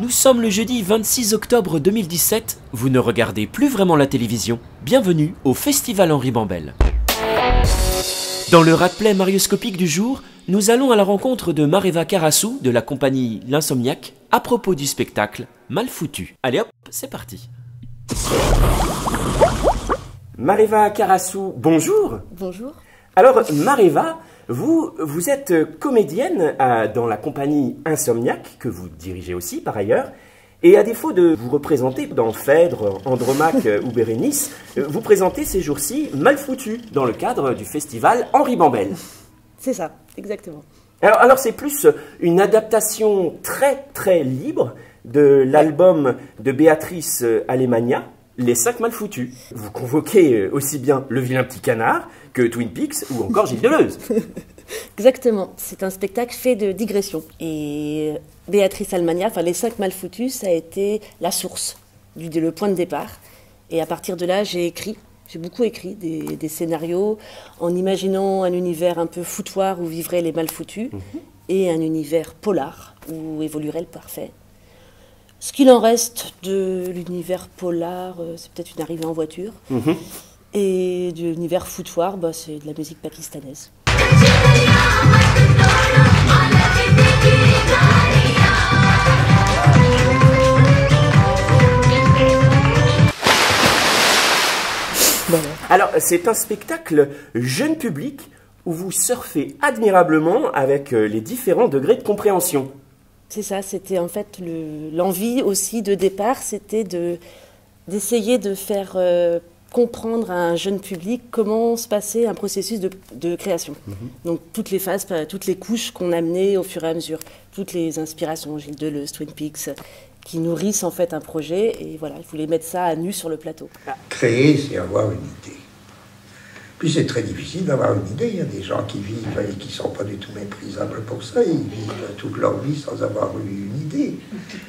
Nous sommes le jeudi 26 octobre 2017, vous ne regardez plus vraiment la télévision. Bienvenue au Festival Henri Bambel. Dans le rappelet marioscopique du jour, nous allons à la rencontre de Mareva Karassou de la compagnie L'Insomniaque à propos du spectacle Mal foutu. Allez hop, c'est parti. Mareva Karassou, bonjour. Bonjour. Alors Mareva, vous, vous êtes comédienne euh, dans la compagnie Insomniaque, que vous dirigez aussi par ailleurs. Et à défaut de vous représenter dans Phèdre, Andromaque euh, ou Bérénice, euh, vous présentez ces jours-ci Mal foutu dans le cadre du festival Henri Bambel. C'est ça, exactement. Alors, alors c'est plus une adaptation très très libre de l'album de Béatrice Alemania, Les Cinq Mal Foutus. Vous convoquez aussi bien le vilain petit canard que Twin Peaks ou encore Gilles Deleuze. Exactement, c'est un spectacle fait de digression. Et Béatrice Almania, enfin Les Cinq Mal Foutus, ça a été la source, le point de départ. Et à partir de là, j'ai écrit j'ai beaucoup écrit des, scénarios en imaginant un univers un peu foutoir où vivraient les mal foutus mhm. et un univers polar où évoluerait le parfait. Ce qu'il en reste de l'univers polar, euh, c'est peut-être une arrivée en voiture. Mhm. Et de l'univers foutoir, bah, c'est de la musique pakistanaise. Alors, c'est un spectacle jeune public où vous surfez admirablement avec euh, les différents degrés de compréhension. C'est ça, c'était en fait l'envie aussi de départ, c'était d'essayer de faire euh, comprendre à un jeune public comment se passait un processus de, création. Mhm. Donc toutes les phases, toutes les couches qu'on amenait au fur et à mesure, toutes les inspirations, Gilles Deleuze, Twin Peaks, qui nourrissent en fait un projet. Et voilà, il voulait mettre ça à nu sur le plateau. Créer, c'est avoir une idée. Puis c'est très difficile d'avoir une idée. Il y a des gens qui vivent et qui ne sont pas du tout méprisables pour ça. Ils vivent toute leur vie sans avoir eu une idée.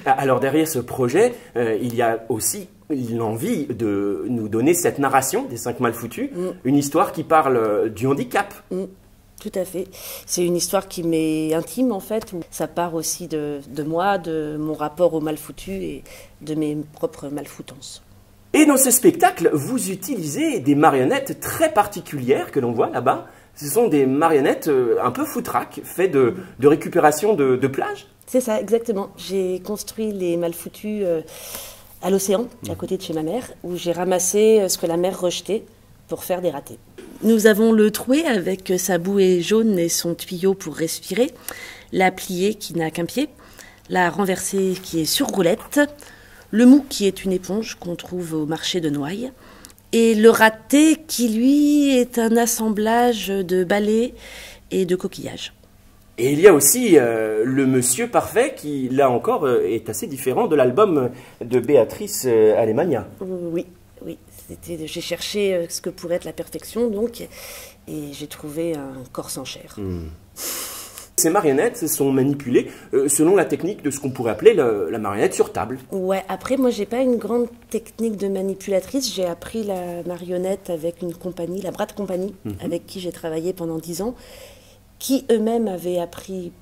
Ah, alors derrière ce projet, euh, il y a aussi l'envie de nous donner cette narration des cinq mal foutus, mm. une histoire qui parle euh, du handicap. Mm. Tout à fait. C'est une histoire qui m'est intime en fait, ça part aussi de, de moi, de mon rapport au mal foutu et de mes propres malfoutances. Et dans ce spectacle, vous utilisez des marionnettes très particulières que l'on voit là-bas. Ce sont des marionnettes euh, un peu foutraques, faites de, récupération de, plage C'est ça, exactement. J'ai construit les malfoutus euh, à l'océan, à côté de chez ma mère, où j'ai ramassé euh, ce que la mer rejetait pour faire des ratés. Nous avons le troué avec sa bouée jaune et son tuyau pour respirer, la pliée qui n'a qu'un pied, la renversée qui est sur roulette, le mou qui est une éponge qu'on trouve au marché de Noailles, et le raté qui lui est un assemblage de balais et de coquillages. Et il y a aussi euh, le Monsieur Parfait qui, là encore, euh, est assez différent de l'album de Béatrice euh, Alemania. Oui, oui. J'ai cherché ce que pourrait être la perfection, donc, et j'ai trouvé un corps sans chair. Hmm. Ces marionnettes sont manipulées euh, selon la technique de ce qu'on pourrait appeler la marionnette sur table. Ouais, après, moi, j'ai pas une grande technique de manipulatrice. J'ai appris la marionnette avec une compagnie, la Brad Company, mhm. avec qui j'ai travaillé pendant dix ans, qui eux-mêmes avaient appris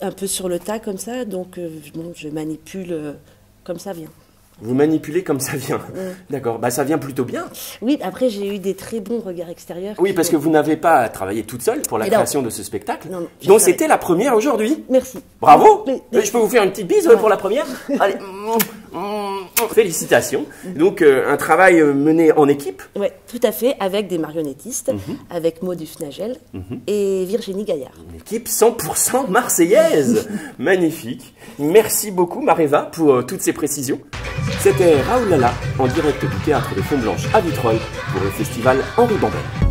un peu sur le tas comme ça. Donc, euh, je manipule euh, comme ça vient. Vous manipulez comme ça vient. D'accord. Bah, ça vient plutôt bien. Oui, après, j'ai eu des très bons regards extérieurs. Oui, parce que vous n'avez pas travaillé toute seule pour la création de ce spectacle. Non, Donc, c'était la première aujourd'hui. Merci. Bravo. Je peux vous faire une petite bise pour la première Allez. Félicitations. Donc, euh, un travail euh, mené en équipe Oui, tout à fait, avec des marionnettistes, mhm. avec Maud Dufnagel mhm. et Virginie Gaillard. Une équipe 100% marseillaise. Magnifique. Merci beaucoup, Mareva, pour euh, toutes ces précisions. C'était Raoul Lala en direct du théâtre des Fonds Blanches à Vitrolles pour le festival Henri Bambel.